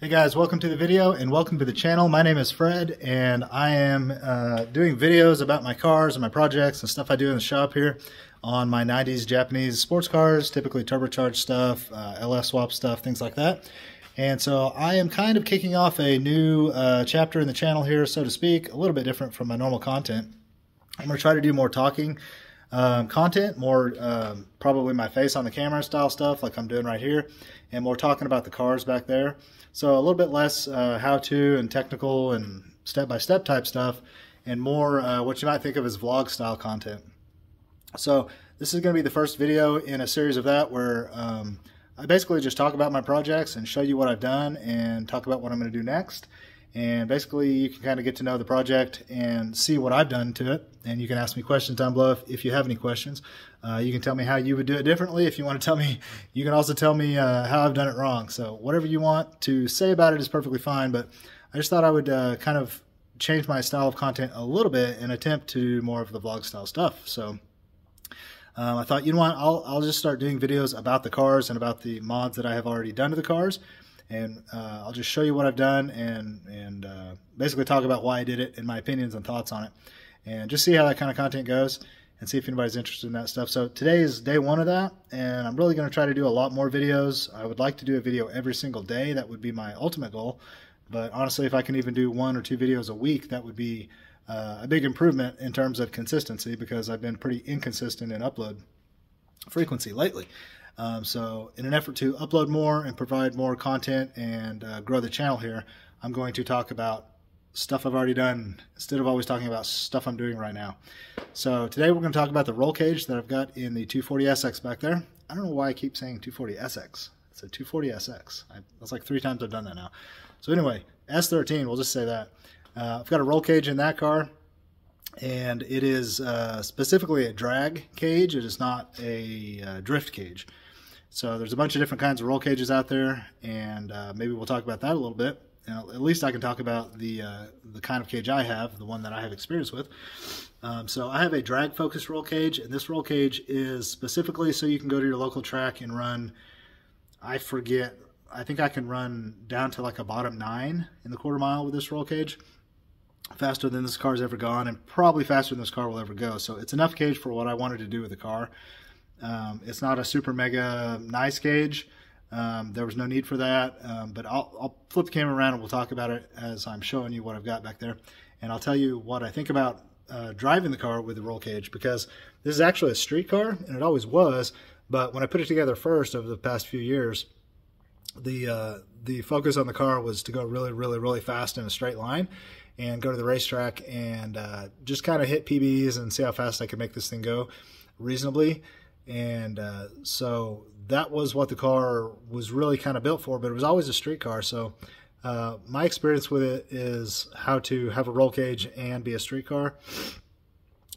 Hey guys, welcome to the video and welcome to the channel. My name is Fred and I am uh, doing videos about my cars and my projects and stuff I do in the shop here on my 90s Japanese sports cars, typically turbocharged stuff, uh, LS swap stuff, things like that. And so I am kind of kicking off a new uh, chapter in the channel here, so to speak, a little bit different from my normal content. I'm going to try to do more talking um, content, more um, probably my face on the camera style stuff like I'm doing right here, and more talking about the cars back there. So a little bit less uh, how-to and technical and step-by-step type stuff, and more uh, what you might think of as vlog style content. So this is going to be the first video in a series of that where um, I basically just talk about my projects and show you what I've done and talk about what I'm going to do next. And basically you can kind of get to know the project and see what I've done to it. And you can ask me questions down below if, if you have any questions. Uh, you can tell me how you would do it differently. If you want to tell me, you can also tell me uh, how I've done it wrong. So whatever you want to say about it is perfectly fine. But I just thought I would uh, kind of change my style of content a little bit and attempt to do more of the vlog style stuff. So um, I thought, you know what, I'll, I'll just start doing videos about the cars and about the mods that I have already done to the cars. And uh, I'll just show you what I've done and, and uh, basically talk about why I did it and my opinions and thoughts on it. And just see how that kind of content goes and see if anybody's interested in that stuff. So today is day one of that, and I'm really going to try to do a lot more videos. I would like to do a video every single day. That would be my ultimate goal. But honestly, if I can even do one or two videos a week, that would be uh, a big improvement in terms of consistency because I've been pretty inconsistent in upload frequency lately. Um, so in an effort to upload more and provide more content and uh, grow the channel here, I'm going to talk about stuff I've already done instead of always talking about stuff I'm doing right now. So today we're going to talk about the roll cage that I've got in the 240SX back there. I don't know why I keep saying 240SX. It's a 240SX. I, that's like three times I've done that now. So anyway, S13, we'll just say that. Uh, I've got a roll cage in that car, and it is uh, specifically a drag cage. It is not a uh, drift cage. So there's a bunch of different kinds of roll cages out there, and uh, maybe we'll talk about that a little bit. at least I can talk about the uh, the kind of cage I have, the one that I have experience with. Um, so I have a drag focused roll cage, and this roll cage is specifically so you can go to your local track and run. I forget. I think I can run down to like a bottom nine in the quarter mile with this roll cage faster than this car's ever gone and probably faster than this car will ever go. So it's enough cage for what I wanted to do with the car. Um, it's not a super mega nice gauge. Um, there was no need for that, um, but I'll, I'll, flip the camera around and we'll talk about it as I'm showing you what I've got back there. And I'll tell you what I think about uh, driving the car with the roll cage because this is actually a street car and it always was. But when I put it together first over the past few years, the uh, the focus on the car was to go really, really, really fast in a straight line and go to the racetrack and uh, just kind of hit PBs and see how fast I could make this thing go reasonably. And uh, so that was what the car was really kind of built for, but it was always a street car. So uh, my experience with it is how to have a roll cage and be a street car.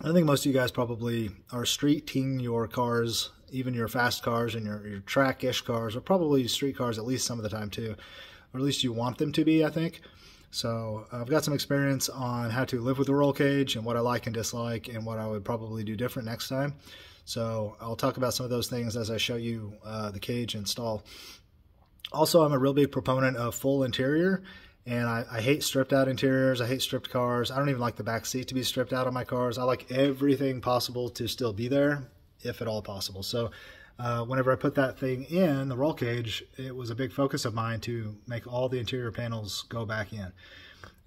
I think most of you guys probably are streeting your cars, even your fast cars and your, your track-ish cars, or probably street cars at least some of the time too, or at least you want them to be, I think. So I've got some experience on how to live with the roll cage and what I like and dislike and what I would probably do different next time. So I'll talk about some of those things as I show you uh, the cage install. Also, I'm a real big proponent of full interior and I, I, hate stripped out interiors. I hate stripped cars. I don't even like the back seat to be stripped out on my cars. I like everything possible to still be there, if at all possible. So uh, whenever I put that thing in, the roll cage, it was a big focus of mine to make all the interior panels go back in.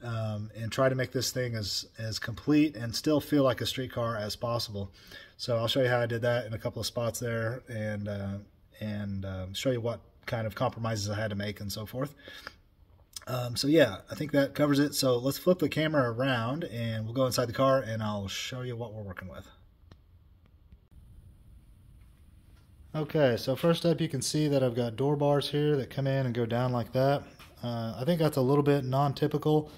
Um, and try to make this thing as, as complete and still feel like a street car as possible. So I'll show you how I did that in a couple of spots there and, uh, and um, show you what kind of compromises I had to make and so forth. Um, so yeah, I think that covers it. So let's flip the camera around and we'll go inside the car and I'll show you what we're working with. Okay, so first up you can see that I've got door bars here that come in and go down like that. Uh, I think that's a little bit non-typical.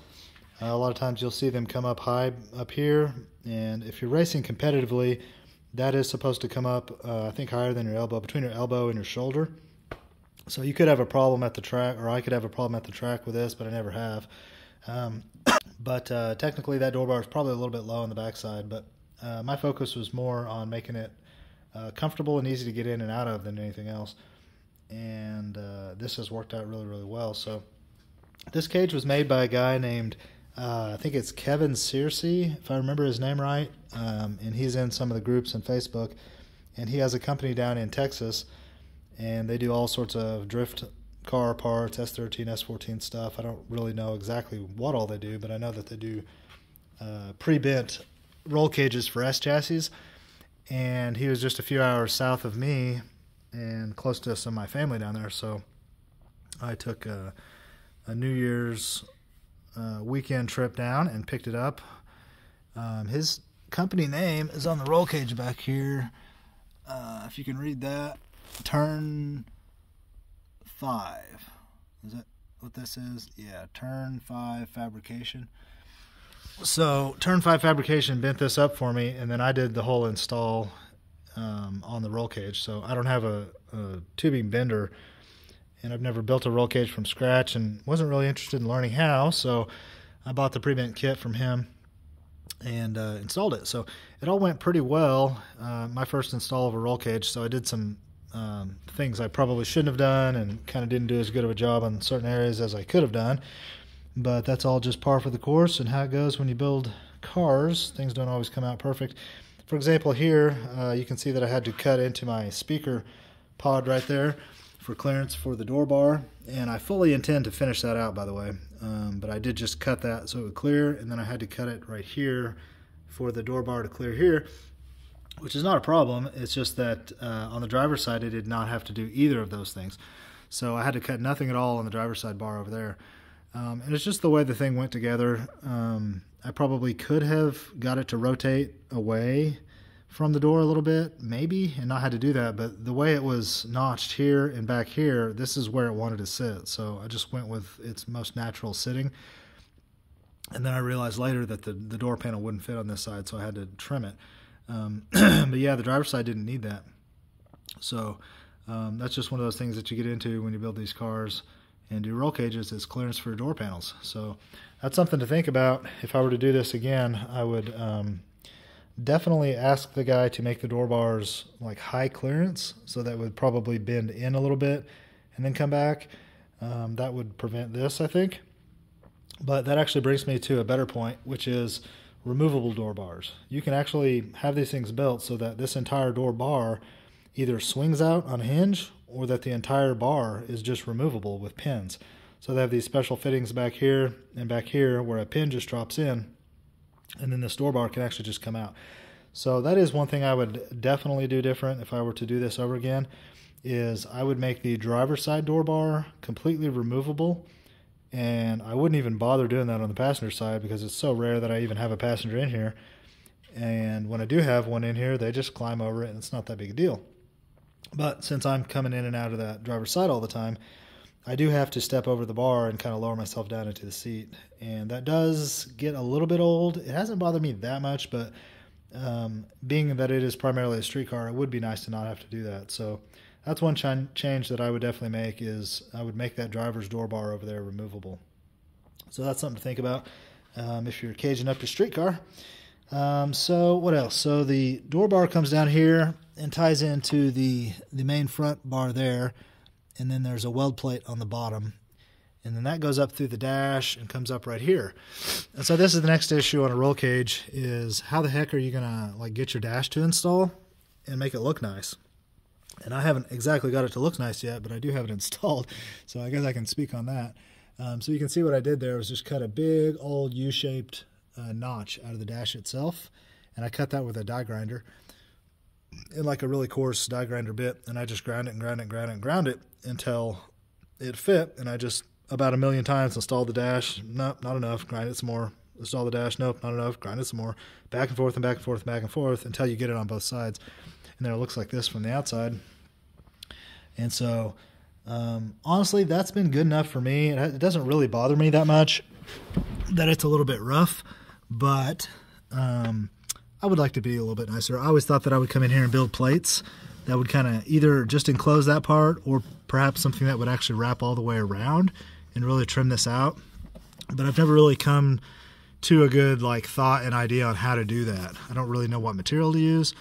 Uh, a lot of times you'll see them come up high up here, and if you're racing competitively, that is supposed to come up, uh, I think, higher than your elbow, between your elbow and your shoulder. So you could have a problem at the track, or I could have a problem at the track with this, but I never have. Um, but uh, technically that door bar is probably a little bit low on the backside, but uh, my focus was more on making it uh, comfortable and easy to get in and out of than anything else. And uh, this has worked out really, really well. So This cage was made by a guy named, uh, I think it's Kevin Searcy, if I remember his name right. Um, and he's in some of the groups on Facebook. And he has a company down in Texas, and they do all sorts of drift car parts, S13, S14 stuff. I don't really know exactly what all they do, but I know that they do uh, pre bent roll cages for S chassis. And he was just a few hours south of me and close to some of my family down there. So I took a, a New Year's uh, weekend trip down and picked it up. Um, his company name is on the roll cage back here. Uh, if you can read that, turn five. Is that what this is? Yeah, turn five fabrication. So turn five fabrication bent this up for me, and then I did the whole install um, on the roll cage. So I don't have a, a, tubing bender, and I've never built a roll cage from scratch, and wasn't really interested in learning how. So I bought the pre-bent kit from him and uh, installed it. So it all went pretty well. Uh, my first install of a roll cage. So I did some um, things I probably shouldn't have done, and kind of didn't do as good of a job on certain areas as I could have done. But that's all just par for the course, and how it goes when you build cars. Things don't always come out perfect. For example, here uh, you can see that I had to cut into my speaker pod right there for clearance for the door bar, and I fully intend to finish that out, by the way. Um, but I did just cut that so it would clear, and then I had to cut it right here for the door bar to clear here, which is not a problem. It's just that uh, on the driver's side, I did not have to do either of those things. So I had to cut nothing at all on the driver's side bar over there. Um, and it's just the way the thing went together. Um, I probably could have got it to rotate away from the door a little bit, maybe, and not had to do that. But the way it was notched here and back here, this is where it wanted to sit. So I just went with its most natural sitting. And then I realized later that the, the door panel wouldn't fit on this side, so I had to trim it. Um, but yeah, the driver's side didn't need that. So um, that's just one of those things that you get into when you build these cars and do roll cages is clearance for door panels. So that's something to think about. If I were to do this again, I would um, definitely ask the guy to make the door bars like high clearance, so that would probably bend in a little bit and then come back. Um, that would prevent this, I think. But that actually brings me to a better point, which is removable door bars. You can actually have these things built so that this entire door bar either swings out on a hinge or that the entire bar is just removable with pins. So they have these special fittings back here and back here where a pin just drops in and then the door bar can actually just come out. So that is one thing I would definitely do different if I were to do this over again is I would make the driver's side door bar completely removable and I wouldn't even bother doing that on the passenger side because it's so rare that I even have a passenger in here. And when I do have one in here, they just climb over it and it's not that big a deal. But since I'm coming in and out of that driver's side all the time, I do have to step over the bar and kind of lower myself down into the seat. And that does get a little bit old. It hasn't bothered me that much, but um, being that it is primarily a street car, it would be nice to not have to do that. So that's one ch- change that I would definitely make is I would make that driver's door bar over there removable. So that's something to think about um, if you're caging up your street car. Um, so what else? So the door bar comes down here and ties into the the main front bar there, and then there's a weld plate on the bottom, and then that goes up through the dash and comes up right here. And so this is the next issue on a roll cage is how the heck are you gonna like get your dash to install and make it look nice? And I haven't exactly got it to look nice yet, but I do have it installed, so I guess I can speak on that. Um, so you can see what I did there was just cut a big old U-shaped uh, notch out of the dash itself, and I cut that with a die grinder in like a really coarse die grinder bit, and I just ground it and ground it and ground it and ground it until it fit, and I just about a million times installed the dash. Nope, not enough. Grind it some more. Install the dash. Nope, not enough. Grind it some more. Back and forth and back and forth and back and forth until you get it on both sides, and then it looks like this from the outside. And so, um, honestly, that's been good enough for me. It doesn't really bother me that much that it's a little bit rough, but um, I would like to be a little bit nicer. I always thought that I would come in here and build plates that would kind of either just enclose that part or perhaps something that would actually wrap all the way around and really trim this out. But I've never really come to a good like thought and idea on how to do that. I don't really know what material to use.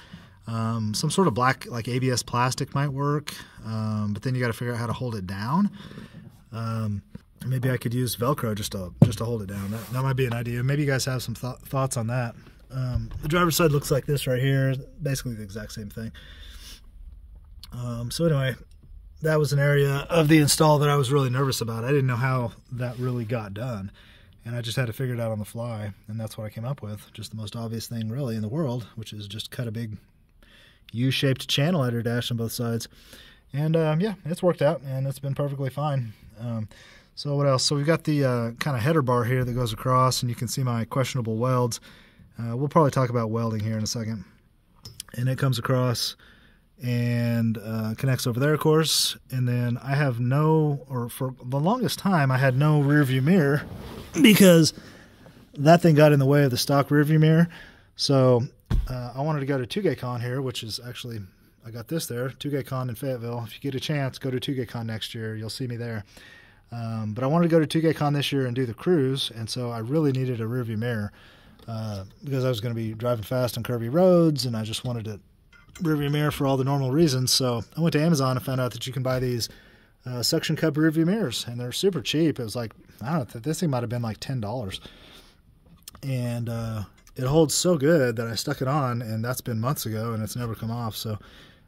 Um, some sort of black like ABS plastic might work, um, but then you got to figure out how to hold it down. Um, maybe I could use Velcro just to just to hold it down. That, that might be an idea. Maybe you guys have some th thoughts on that. Um, the driver's side looks like this right here, basically the exact same thing. Um, so anyway, that was an area of the install that I was really nervous about. I didn't know how that really got done. And I just had to figure it out on the fly. And that's what I came up with. Just the most obvious thing really in the world, which is just cut a big U-shaped channel header dash on both sides. And um, yeah, it's worked out and it's been perfectly fine. Um, so what else? So we've got the uh, kind of header bar here that goes across and you can see my questionable welds. Uh, we'll probably talk about welding here in a second. And it comes across and uh, connects over there, of course. And then I have no, or for the longest time, I had no rear view mirror because that thing got in the way of the stock rear view mirror. So uh, I wanted to go to 2GayCon here, which is actually, I got this there, 2GayCon in Fayetteville. If you get a chance, go to 2GayCon next year. You'll see me there. Um, but I wanted to go to 2GayCon this year and do the cruise, and so I really needed a rear view mirror uh, because I was going to be driving fast on curvy roads, and I just wanted a rearview mirror for all the normal reasons. So I went to Amazon and found out that you can buy these uh, suction cup rearview mirrors, and they're super cheap. It was like I don't know, this thing might have been like ten dollars, and uh, it holds so good that I stuck it on, and that's been months ago, and it's never come off. So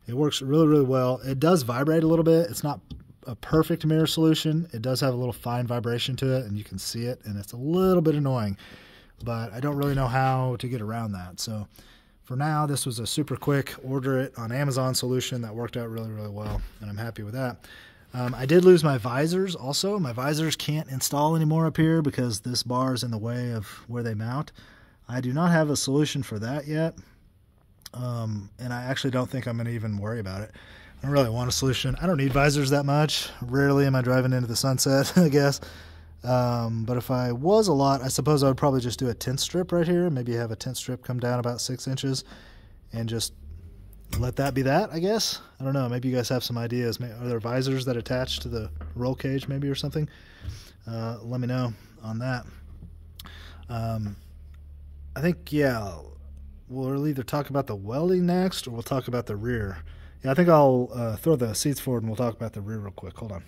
it works really, really well. It does vibrate a little bit. It's not a perfect mirror solution. It does have a little fine vibration to it, and you can see it, and it's a little bit annoying. But I don't really know how to get around that. So for now, this was a super quick order it on Amazon solution that worked out really, really well, and I'm happy with that. Um, I did lose my visors also. My visors can't install anymore up here because this bar is in the way of where they mount. I do not have a solution for that yet, um, and I actually don't think I'm going to even worry about it. I don't really want a solution. I don't need visors that much. Rarely am I driving into the sunset, I guess. Um, but if I was a lot, I suppose I would probably just do a tint strip right here. Maybe have a tint strip come down about six inches and just let that be that, I guess. I don't know. Maybe you guys have some ideas. Are there visors that attach to the roll cage maybe or something? Uh, let me know on that. Um, I think, yeah, we'll either talk about the welding next or we'll talk about the rear. Yeah, I think I'll uh, throw the seats forward and we'll talk about the rear real quick. Hold on.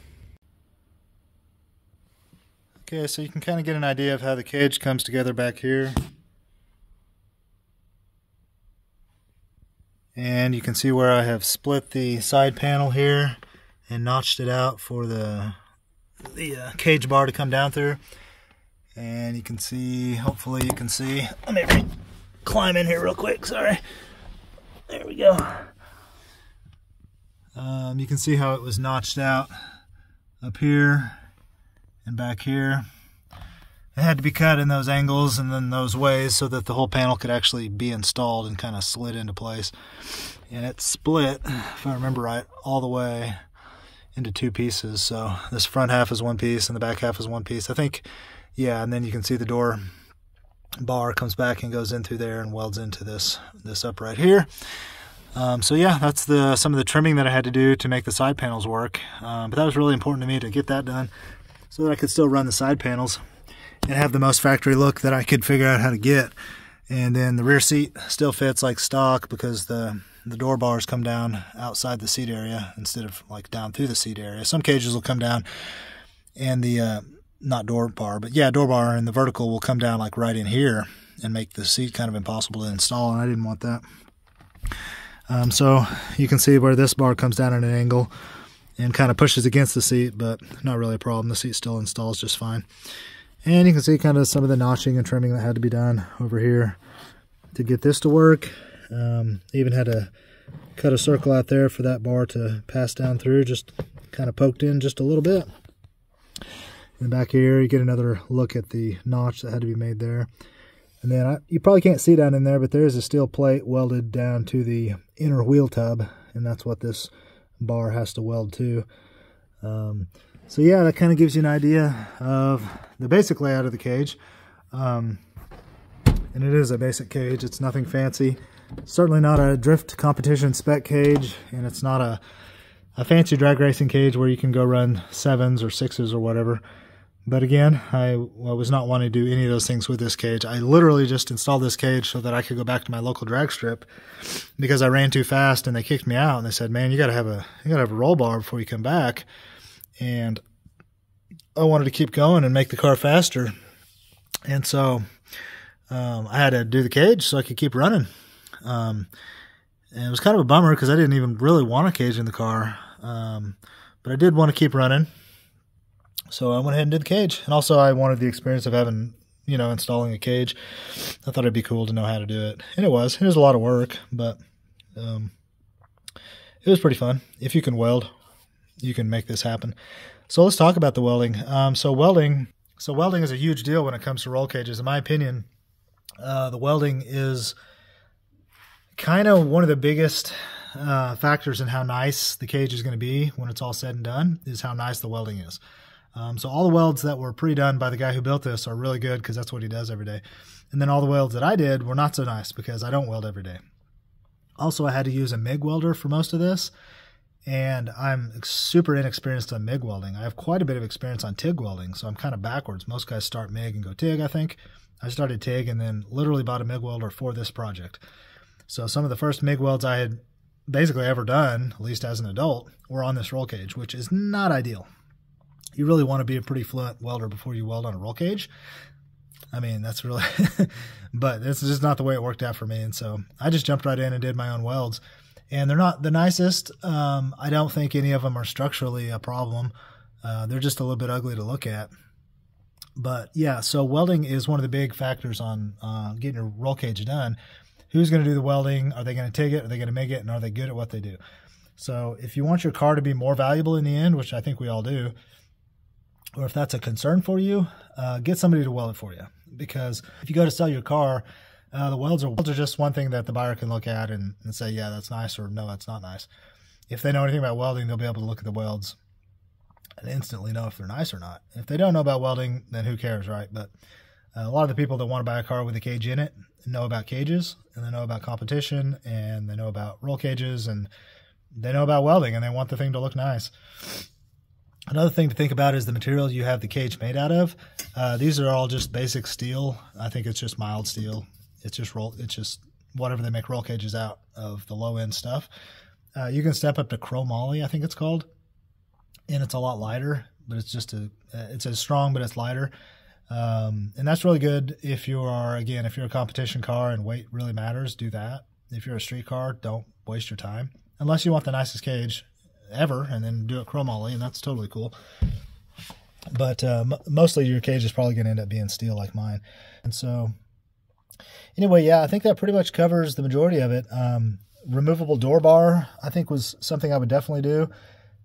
Okay, so you can kind of get an idea of how the cage comes together back here. And you can see where I have split the side panel here and notched it out for the, the uh, cage bar to come down through. And you can see, hopefully you can see, let me climb in here real quick, sorry. There we go. Um, you can see how it was notched out up here and back here. It had to be cut in those angles and then those ways so that the whole panel could actually be installed and kind of slid into place. And it split, if I remember right, all the way into two pieces. So this front half is one piece and the back half is one piece. I think, yeah, and then you can see the door bar comes back and goes in through there and welds into this this upright here. Um, so yeah, that's the some of the trimming that I had to do to make the side panels work. Um, but that was really important to me to get that done so that I could still run the side panels and have the most factory look that I could figure out how to get. And then the rear seat still fits like stock because the the door bars come down outside the seat area instead of like down through the seat area. Some cages will come down and the uh, not door bar, but yeah, door bar and the vertical will come down like right in here and make the seat kind of impossible to install. And I didn't want that. Um, so you can see where this bar comes down at an angle and kind of pushes against the seat, but not really a problem. The seat still installs just fine. And you can see kind of some of the notching and trimming that had to be done over here to get this to work. Um, even had to cut a circle out there for that bar to pass down through, just kind of poked in just a little bit. And back here, you get another look at the notch that had to be made there. And then I, you probably can't see down in there, but there is a steel plate welded down to the inner wheel tub, and that's what this bar has to weld too. Um, so yeah, that kind of gives you an idea of the basic layout of the cage. Um, and it is a basic cage. It's nothing fancy. Certainly not a drift competition spec cage, and it's not a, a fancy drag racing cage where you can go run sevens or sixes or whatever. But again, I, was not wanting to do any of those things with this cage. I literally just installed this cage so that I could go back to my local drag strip because I ran too fast and they kicked me out and they said, "Man, you got to have a you got to have a roll bar before you come back." And I wanted to keep going and make the car faster. And so um, I had to do the cage so I could keep running. Um, and it was kind of a bummer because I didn't even really want a cage in the car. Um, but I did want to keep running. So I went ahead and did the cage. And also, I wanted the experience of having, you know, installing a cage. I thought it'd be cool to know how to do it. And it was. It was a lot of work, but um, it was pretty fun. If you can weld, you can make this happen. So let's talk about the welding. Um, so welding, so welding is a huge deal when it comes to roll cages. In my opinion, uh, the welding is kind of one of the biggest uh, factors in how nice the cage is going to be when it's all said and done is how nice the welding is. Um, so all the welds that were pre-done by the guy who built this are really good because that's what he does every day. And then all the welds that I did were not so nice because I don't weld every day. Also, I had to use a MIG welder for most of this, and I'm super inexperienced on MIG welding. I have quite a bit of experience on TIG welding, so I'm kind of backwards. Most guys start MIG and go TIG, I think. I started TIG and then literally bought a MIG welder for this project. So some of the first MIG welds I had basically ever done, at least as an adult, were on this roll cage, which is not ideal. You really want to be a pretty fluent welder before you weld on a roll cage. I mean, that's really, but this is just not the way it worked out for me. And so I just jumped right in and did my own welds. And they're not the nicest. Um, I don't think any of them are structurally a problem. Uh, they're just a little bit ugly to look at. But yeah, so welding is one of the big factors on uh, getting your roll cage done who's going to do the welding? Are they going to take it? Are they going to make it? And are they good at what they do? So if you want your car to be more valuable in the end, which I think we all do, or if that's a concern for you, uh, get somebody to weld it for you. Because if you go to sell your car, uh, the welds are, welds are just one thing that the buyer can look at and, and say, yeah, that's nice, or no, that's not nice. If they know anything about welding, they'll be able to look at the welds and instantly know if they're nice or not. If they don't know about welding, then who cares, right? But uh, a lot of the people that want to buy a car with a cage in it know about cages and they know about competition and they know about roll cages and they know about welding and they want the thing to look nice. Another thing to think about is the material you have the cage made out of. Uh, these are all just basic steel. I think it's just mild steel. It's just roll. It's just whatever they make roll cages out of the low end stuff. Uh, you can step up to chromoly, I think it's called, and it's a lot lighter, but it's just a. It's as strong, but it's lighter. Um, and that's really good if you are, again, if you're a competition car and weight really matters, do that. If you're a street car, don't waste your time. Unless you want the nicest cage ever and then do it chromoly, and that's totally cool. But uh, mostly your cage is probably going to end up being steel like mine. And so, anyway, yeah, I think that pretty much covers the majority of it. Um, removable door bar, I think, was something I would definitely do.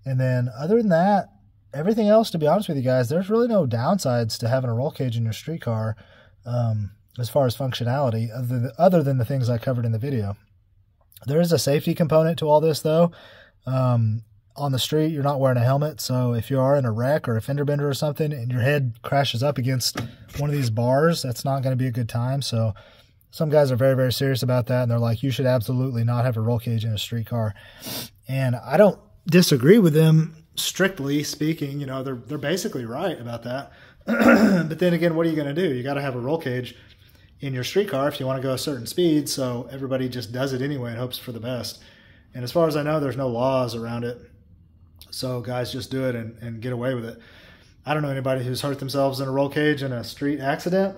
And then, other than that, everything else, to be honest with you guys, there's really no downsides to having a roll cage in your street car um, as far as functionality, other than, other than the things I covered in the video. There is a safety component to all this, though. Um, on the street, you're not wearing a helmet, so if you are in a wreck or a fender bender or something, and your head crashes up against one of these bars, that's not going to be a good time. So some guys are very, very serious about that, and they're like, you should absolutely not have a roll cage in a street car. And I don't disagree with them strictly speaking, you know, they're they're basically right about that. but then again, what are you going to do? You got to have a roll cage in your street car if you want to go a certain speed. So everybody just does it anyway and hopes for the best. And as far as I know, there's no laws around it. So guys just do it and, and get away with it. I don't know anybody who's hurt themselves in a roll cage in a street accident.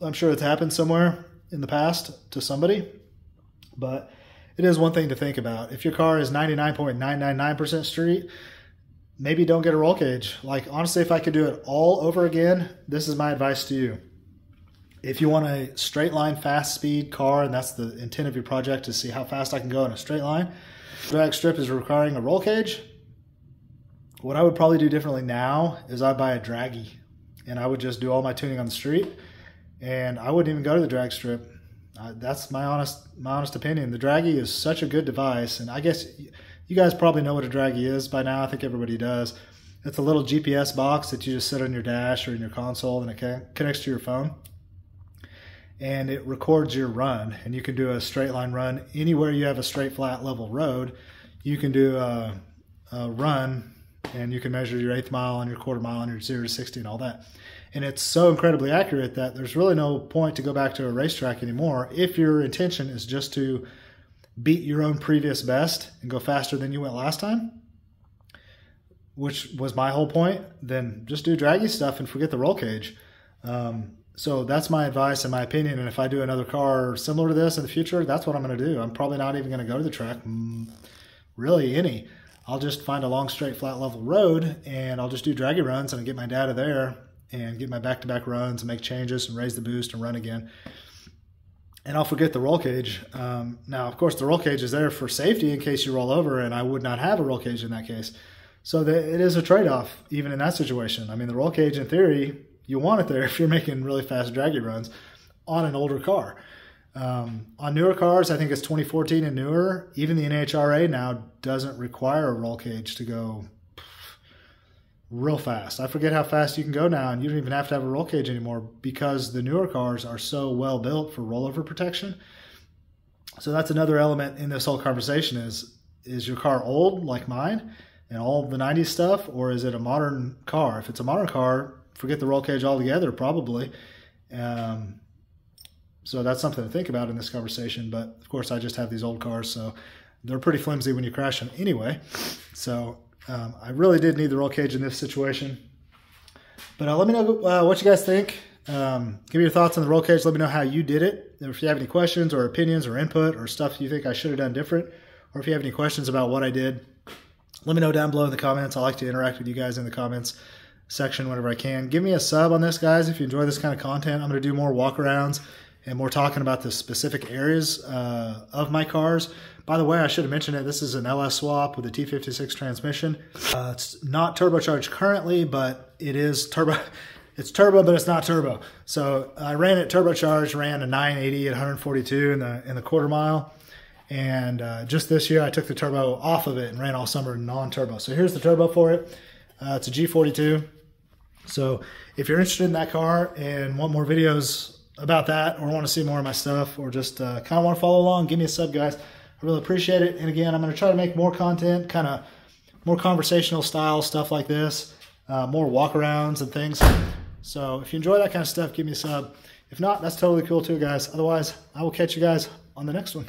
I'm sure it's happened somewhere in the past to somebody. But it is one thing to think about. If your car is 99.999% street, maybe don't get a roll cage. Like, honestly, if I could do it all over again, this is my advice to you. If you want a straight line, fast speed car, and that's the intent of your project to see how fast I can go in a straight line, drag strip is requiring a roll cage. What I would probably do differently now is I'd buy a Dragy and I would just do all my tuning on the street and I wouldn't even go to the drag strip uh, that's my honest my honest opinion. The Dragy is such a good device, and I guess you guys probably know what a Dragy is by now. I think everybody does. It's a little GPS box that you just sit on your dash or in your console, and it connects to your phone, and it records your run. And you can do a straight line run anywhere you have a straight, flat, level road. You can do a, a run, and you can measure your eighth mile and your quarter mile and your zero to sixty and all that and it's so incredibly accurate that there's really no point to go back to a racetrack anymore if your intention is just to beat your own previous best and go faster than you went last time which was my whole point, then just do Dragy stuff and forget the roll cage. Um, so that's my advice and my opinion. And if I do another car similar to this in the future, that's what I'm going to do. I'm probably not even going to go to the track, mm, really any. I'll just find a long, straight, flat, level road and I'll just do Dragy runs and get my data there and get my back to back runs and make changes and raise the boost and run again. And I'll forget the roll cage. Um, now, of course, the roll cage is there for safety in case you roll over, and I would not have a roll cage in that case. So the, it is a trade off, even in that situation. I mean, the roll cage, in theory, you want it there if you're making really fast Dragy runs on an older car. Um, on newer cars, I think it's 2014 and newer. Even the NHRA now doesn't require a roll cage to go real fast. I forget how fast you can go now, and you don't even have to have a roll cage anymore because the newer cars are so well built for rollover protection. So that's another element in this whole conversation: is is your car old like mine? and all the 90s stuff, or is it a modern car? If it's a modern car, forget the roll cage altogether, probably. Um, so that's something to think about in this conversation. But of course, I just have these old cars, so they're pretty flimsy when you crash them anyway. So um, I really did need the roll cage in this situation. But uh, let me know uh, what you guys think. Um, give me your thoughts on the roll cage. Let me know how you did it. If you have any questions or opinions or input or stuff you think I should have done different, or if you have any questions about what I did, let me know down below in the comments. I like to interact with you guys in the comments section whenever I can. Give me a sub on this, guys, if you enjoy this kind of content. I'm going to do more walkarounds and more talking about the specific areas uh, of my cars. By the way, I should have mentioned it. This is an LS swap with a T56 transmission. Uh, it's not turbocharged currently, but it is turbo. It's turbo, but it's not turbo. So I ran it turbocharged, ran a 980 at 142 in the in the quarter mile. And uh, just this year, I took the turbo off of it and ran all summer non-turbo. So here's the turbo for it. Uh, it's a G42. So if you're interested in that car and want more videos about that or want to see more of my stuff or just uh, kind of want to follow along, give me a sub, guys. I really appreciate it. And again, I'm going to try to make more content, kind of more conversational style stuff like this, uh, more walkarounds and things. So if you enjoy that kind of stuff, give me a sub. If not, that's totally cool too, guys. Otherwise, I will catch you guys on the next one.